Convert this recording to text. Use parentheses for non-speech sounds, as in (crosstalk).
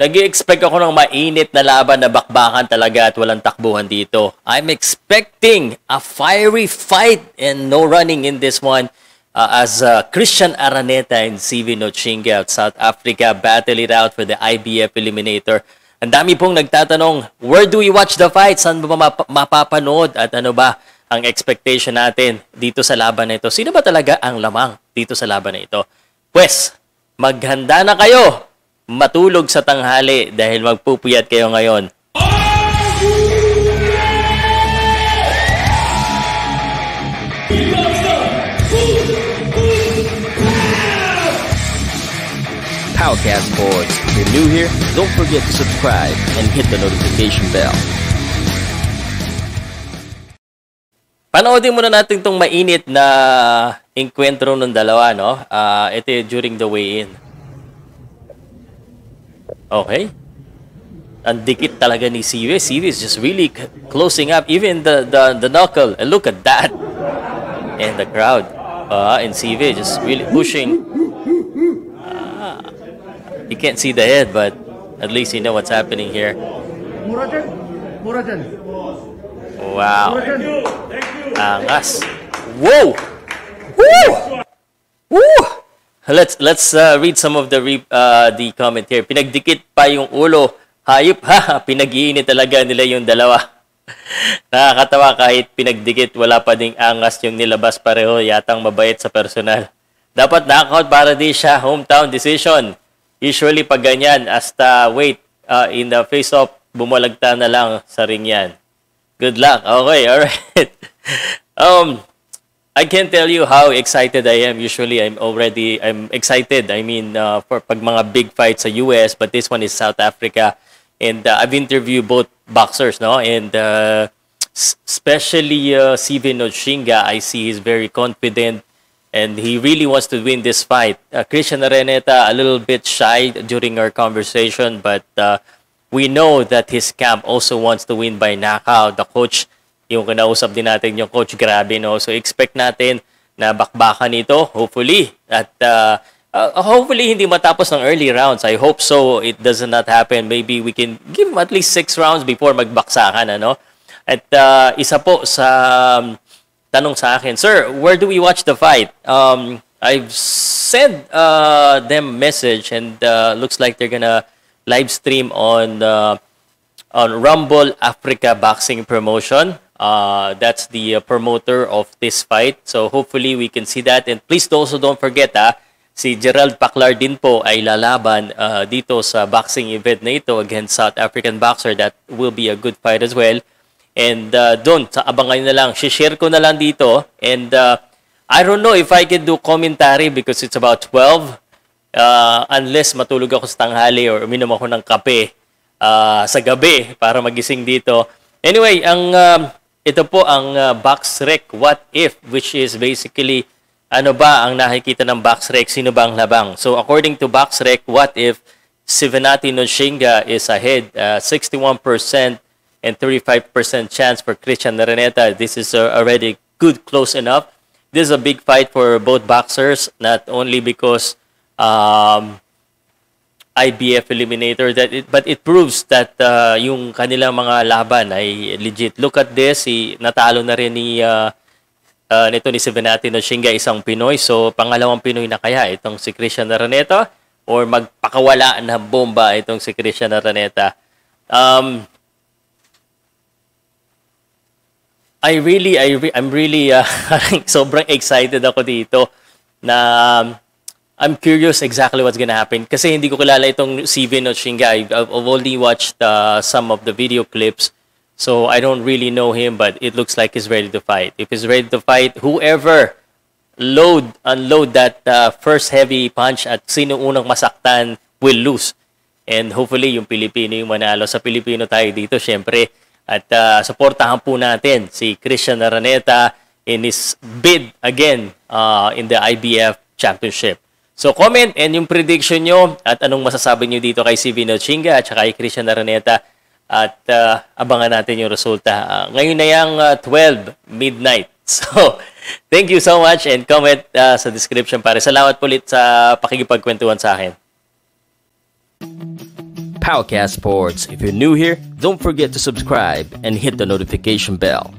nag expect ako ng mainit na laban na bakbakan talaga at walang takbuhan dito. I'm expecting a fiery fight and no running in this one uh, as uh, Christian Araneta and CV Nochinga of South Africa battle it out for the IBF Eliminator. Ang dami pong nagtatanong, where do we watch the fight? Saan ba map- mapapanood? At ano ba ang expectation natin dito sa laban na ito? Sino ba talaga ang lamang dito sa laban na ito? Pues, maghanda na kayo matulog sa tanghali dahil magpupuyat kayo ngayon. Powercast Sports. If you're new here, don't forget to subscribe and hit the notification bell. Panoodin muna natin itong mainit na enkwentro ng dalawa, no? Uh, ito during the weigh-in. Okay. Ang dikit talaga ni Siwe. Siwe is just really closing up. Even the, the, the knuckle. And look at that. And the crowd. Uh, and Siwe just really pushing. Uh, you can't see the head, but at least you know what's happening here. Murajan, Murajan. Wow. Angas. Whoa! Woo! Woo! Let's let's uh, read some of the re- uh, the comment here. Pinagdikit pa yung ulo. Hayop (laughs) ha. Pinag-iinit talaga nila yung dalawa. (laughs) Nakakatawa kahit pinagdikit wala pa ding angas yung nilabas pareho yatang mabait sa personal. Dapat knockout para di siya hometown decision. Usually pag ganyan hasta wait uh, in the face-off bumalagta na lang sa ring yan. Good luck. Okay, (laughs) all right. um I can't tell you how excited I am. Usually, I'm already I'm excited. I mean, uh, for pag mga big fights sa US, but this one is South Africa, and uh, I've interviewed both boxers, no, and uh, especially uh, Steven Odshinga. I see he's very confident, and he really wants to win this fight. Uh, Christian Areneta a little bit shy during our conversation, but uh, we know that his camp also wants to win by knockout. The coach yung kinausap din natin yung coach grabe no? So expect natin na bakbakan ito hopefully. At uh, uh, hopefully hindi matapos ng early rounds. I hope so. It does not happen. Maybe we can give him at least six rounds before magbaksakan ano? At uh, isa po sa um, tanong sa akin sir where do we watch the fight? Um I've sent uh, them message and uh, looks like they're gonna live stream on uh, on Rumble Africa Boxing Promotion. Uh, that's the uh, promoter of this fight. So hopefully we can see that. And please also don't forget ah, si Gerald Paclar din po ay lalaban uh, dito sa boxing event na ito against South African boxer. That will be a good fight as well. And uh, doon, sa abangan na lang, share ko na lang dito. And uh, I don't know if I can do commentary because it's about 12. Uh, unless matulog ako sa tanghali or uminom ako ng kape uh, sa gabi para magising dito. Anyway, ang uh, ito po ang uh, box rec what if which is basically ano ba ang nakikita ng box rec sino ba ang labang. So according to box rec what if Sivenati Nonshinga is ahead uh, 61% and 35% chance for Christian Naraneta. This is uh, already good close enough. This is a big fight for both boxers not only because um, IBF eliminator that it, but it proves that uh, yung kanilang mga laban ay legit. Look at this, si natalo na rin ni uh, uh, nito ni Sevenati no Shinga isang Pinoy. So pangalawang Pinoy na kaya itong si Christian Araneta or magpakawala na bomba itong si Christian Araneta. Um, I really I re- I'm really uh, (laughs) sobrang excited ako dito na um, I'm curious exactly what's gonna happen kasi hindi ko kilala itong Steven Otshinga. I've, I've only watched uh, some of the video clips, so I don't really know him, but it looks like he's ready to fight. If he's ready to fight, whoever load, unload that uh, first heavy punch at sino unang masaktan will lose. And hopefully, yung Pilipino yung manalo. Sa Pilipino tayo dito, syempre. At uh, supportahan po natin si Christian Araneta in his bid again uh, in the IBF Championship. So comment and yung prediction nyo at anong masasabi nyo dito kay si Vino Chinga at saka kay Christian Araneta at uh, abangan natin yung resulta. Uh, ngayon na yung uh, 12 midnight. (laughs) So, thank you so much and comment uh, sa description pare. Salamat ulit sa pakikipagkwentuhan sa akin. Powercast Sports. If you're new here, don't forget to subscribe and hit the notification bell.